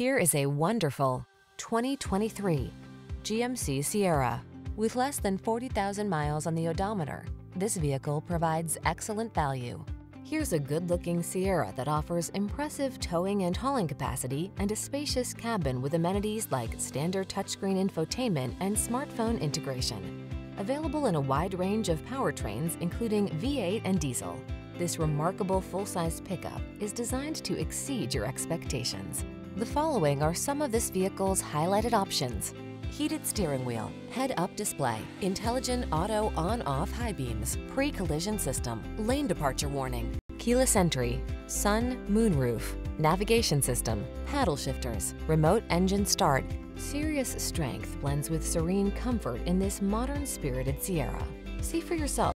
Here is a wonderful 2023 GMC Sierra. With less than 40,000 miles on the odometer, this vehicle provides excellent value. Here's a good-looking Sierra that offers impressive towing and hauling capacity and a spacious cabin with amenities like standard touchscreen infotainment and smartphone integration. Available in a wide range of powertrains, including V8 and diesel, this remarkable full-size pickup is designed to exceed your expectations. The following are some of this vehicle's highlighted options. Heated steering wheel, head-up display, intelligent auto on-off high beams, pre-collision system, lane departure warning, keyless entry, sun, moonroof, navigation system, paddle shifters, remote engine start. Serious strength blends with serene comfort in this modern spirited Sierra. See for yourself.